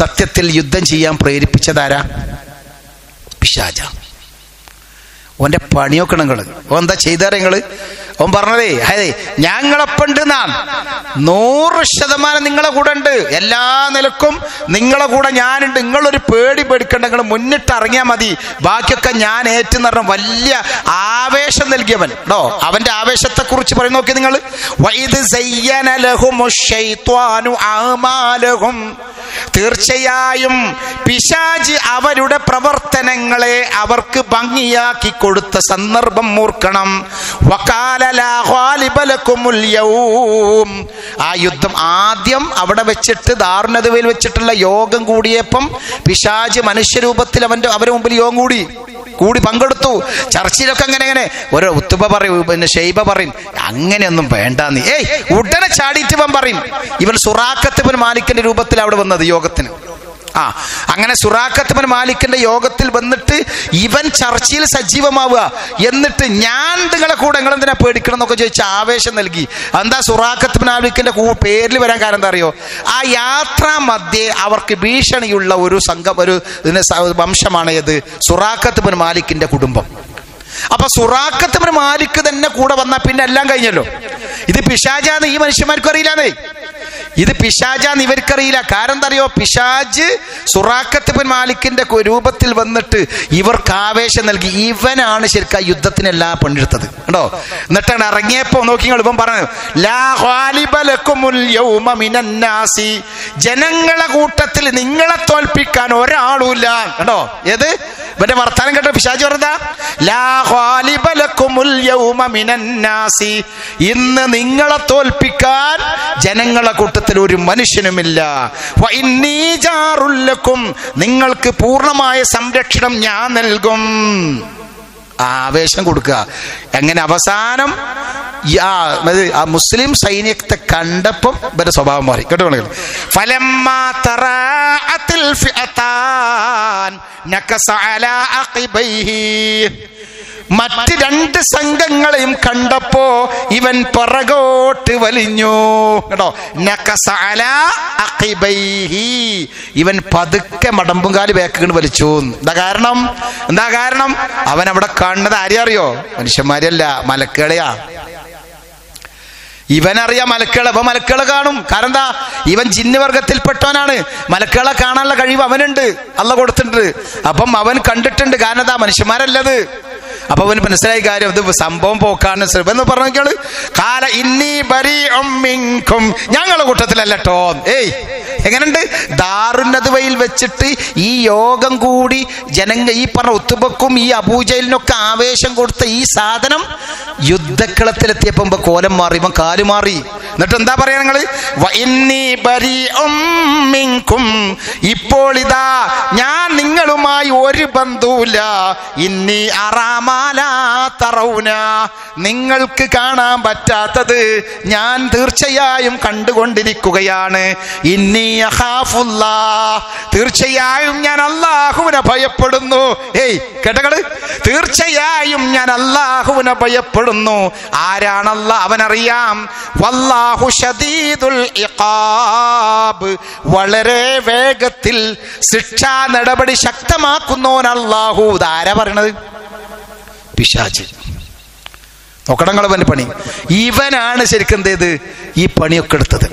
സത്യത്തിൽ യുദ്ധം ചെയ്യാൻ പ്രേരിപ്പിച്ചതാരാ? പിശാജ ഓന്റെ പണിയൊക്കെ നിങ്ങൾ. ഓ എന്താ ഓൻ പറഞ്ഞതേ അതെ ഞങ്ങളൊപ്പുണ്ട് നാം നൂറ് ശതമാനം നിങ്ങളെ കൂടെ ഉണ്ട് എല്ലാ നിലക്കും നിങ്ങളെ കൂടെ ഞാനുണ്ട്. നിങ്ങളൊരു പേടി പേടിക്കണ്ട. നിങ്ങൾ മുന്നിട്ട് ഇറങ്ങിയാൽ മതി. ബാക്കിയൊക്കെ ഞാൻ ഏറ്റെന്ന് പറഞ്ഞ വലിയ ആവേശം നൽകിയവൻ. കേട്ടോ അവന്റെ ആവേശത്തെ കുറിച്ച് പറയും നോക്കി നിങ്ങൾ. തീർച്ചയായും പിശാജ് അവരുടെ പ്രവർത്തനങ്ങളെ അവർക്ക് ഭംഗിയാക്കി കൊടുത്ത സന്ദർഭം മൂർക്കണം. ആ യുദ്ധം ആദ്യം അവിടെ വെച്ചിട്ട് ദാരുണതയിൽ വെച്ചിട്ടുള്ള യോഗം കൂടിയപ്പം പിശാജ് മനുഷ്യരൂപത്തിൽ അവന്റെ അവരുടെ മുമ്പിൽ യോഗം കൂടി കൂടി പങ്കെടുത്തു. ചർച്ചയിലൊക്കെ അങ്ങനെ അങ്ങനെ. ഓരോ ഉത്തുബ പറയും പിന്നെ ഷെയ്ബ പറയും അങ്ങനെയൊന്നും വേണ്ട നീ ഏയ് ഉടനെ ചാടിയിട്ട് ഇവൻ പറയും. ഇവൻ സുറാക്കത്തിബൻ മാലിക്കിന്റെ രൂപത്തിൽ അവിടെ വന്നത് യോഗത്തിന്. ആ അങ്ങനെ സുറാഖത്തുമൻ മാലിക്കിന്റെ യോഗത്തിൽ വന്നിട്ട് ഇവൻ ചർച്ചയിൽ സജീവമാവുക. എന്നിട്ട് ഞാൻ നിങ്ങളെ കൂടെ നിങ്ങൾ എന്തിനാ പേടിക്കണം എന്നൊക്കെ ചോദിച്ച ആവേശം നൽകി. എന്താ സുറാഖത്തുമൻ മാലിക്കിന്റെ പേരിൽ വരാൻ കാരണം എന്താ അറിയോ? ആ യാത്രാ മധ്യേ അവർക്ക് ഭീഷണിയുള്ള ഒരു സംഘം ഒരു വംശമാണ് ഏത്? സുറാഖത്തുമൻ മാലിക്കിന്റെ കുടുംബം. അപ്പൊ സുറാഖത്തുമൻ മാലിക്ക് തന്നെ കൂടെ വന്നാൽ പിന്നെ എല്ലാം കഴിഞ്ഞല്ലോ. ഇത് പിശാജാന്ന് ഈ മനുഷ്യന്മാർക്കും അറിയില്ലാന്നേ. ഇത് പിശാജാന്ന് ഇവർക്കറിയില്ല. കാരണം എന്താ അറിയോ പിശാജ് സുറാഖത്ത് ബിൻ മാലിക്കിന്റെ രൂപത്തിൽ വന്നിട്ട് ഇവർക്ക് ആവേശം നൽകി. ഇവനാണ് ശരിക്കും യുദ്ധത്തിനെല്ലാം പണ്ടെടുത്തത് കേട്ടോ എന്നിട്ടാണ് ഇറങ്ങിയപ്പോ നോക്കി ഇവൻ പറഞ്ഞു. ജനങ്ങളെ കൂട്ടത്തിൽ നിങ്ങളെ തോൽപ്പിക്കാൻ ഒരാളുമില്ല കേട്ടോ ഏത്? ഇവന്റെ വർത്താനം കേട്ടോ പിശാജ് പറഞ്ഞതാ. ഇന്ന് നിങ്ങളെ തോൽപ്പിക്കാൻ ജനങ്ങളെ കൂട്ടത്തിൽ ഒരു മനുഷ്യനുമില്ല. നിങ്ങൾക്ക് പൂർണമായ സംരക്ഷണം ഞാൻ നൽകും. ആവേശം കൊടുക്കുക. എങ്ങനെ അവസാനം ആ മുസ്ലിം സൈന്യത്തെ കണ്ടപ്പം ഇവരുടെ സ്വഭാവം മാറി. കേട്ടോ നിങ്ങൾ ഫലമ്മാ الفئتان نكس അലാ അഖിബൈഹി. മറ്റ് രണ്ട് സംഘങ്ങളെയും കണ്ടപ്പോ ഇവൻ പിറകോട്ട് വലിഞ്ഞു. കേട്ടോ. ഇവൻ പതുക്കെ മടമ്പുംകാൽ ബാക്കിട്ട് വലിച്ചു. എന്താ കാരണം? എന്താ കാരണം? അവൻ അവിടെ കാണുന്നത് ആരെയറിയോ മനുഷ്യന്മാരെയല്ല മലക്കുകളെയാ. ഇവനറിയാം മലക്കള അപ്പൊ മലക്കള കാണും. കാരണം എന്താ? ഇവൻ ജിന്നുവർഗത്തിൽപ്പെട്ടവനാണ്. വർഗത്തിൽപ്പെട്ടവനാണ് മലക്കുകളെ കാണാനുള്ള കഴിവ് അവനുണ്ട്. അല്ല കൊടുത്തിട്ടുണ്ട്. അപ്പം അവൻ കണ്ടിട്ടുണ്ട്. കാരണം എന്താ? മനുഷ്യന്മാരല്ലത്. അപ്പൊ അവന് മനസ്സിലായി കാര്യം ഇത് സംഭവം പോക്കാണ്. എന്ന് പറഞ്ഞാൽ കാല ഇന്നി ബരി മിങ്കും. ഞങ്ങളെ കൂട്ടത്തിലല്ലോ ഏയ്. എങ്ങനുണ്ട് ദാറുന്നതുവയിൽ വെച്ചിട്ട് ഈ യോഗം കൂടി ജനങ്ങ ഈ പറഞ്ഞ ഒത്തുബക്കും ഈ അബൂജയിലിനൊക്കെ ആവേശം കൊടുത്ത ഈ സാധനം യുദ്ധക്കളത്തിലെത്തിയപ്പോ കോലം മാറി ഇവൻ കാൽ മാറി. എന്നിട്ട് എന്താ പറയാ നിങ്ങൾ. ഇപ്പോൾ ഇതാ ഞാൻ നിങ്ങളുമായി ഒരു ബന്ധുവില്ല ഇന്നി അറാമാല തറൗന. നിങ്ങൾക്ക് കാണാൻ പറ്റാത്തത് ഞാൻ തീർച്ചയായും കണ്ടുകൊണ്ടിരിക്കുകയാണ്. ഇന്നി അഖാഫുല്ലാ. തീർച്ചയായും ഞാൻ അള്ളാഹുവിനെ ഭയപ്പെടുന്നു. ഏയ് കേട്ടകൾ? തീർച്ചയായും ഞാൻ അള്ളാഹുവിനെ ഭയപ്പെടുന്നു. ആരാണല്ല അവനറിയാം? വല്ലാഹു ഷദീദുൽ ഇഖാബ്. വളരെ വേഗത്തിൽ ശിക്ഷാ നടപടി അള്ളാഹു ഇതാരാ പറയണത്? പിശാച്. നോക്കടങ്ങൾ പണി. ഇവനാണ് ശരിക്കും എന്തേത് ഈ പണിയൊക്കെ എടുത്തത്.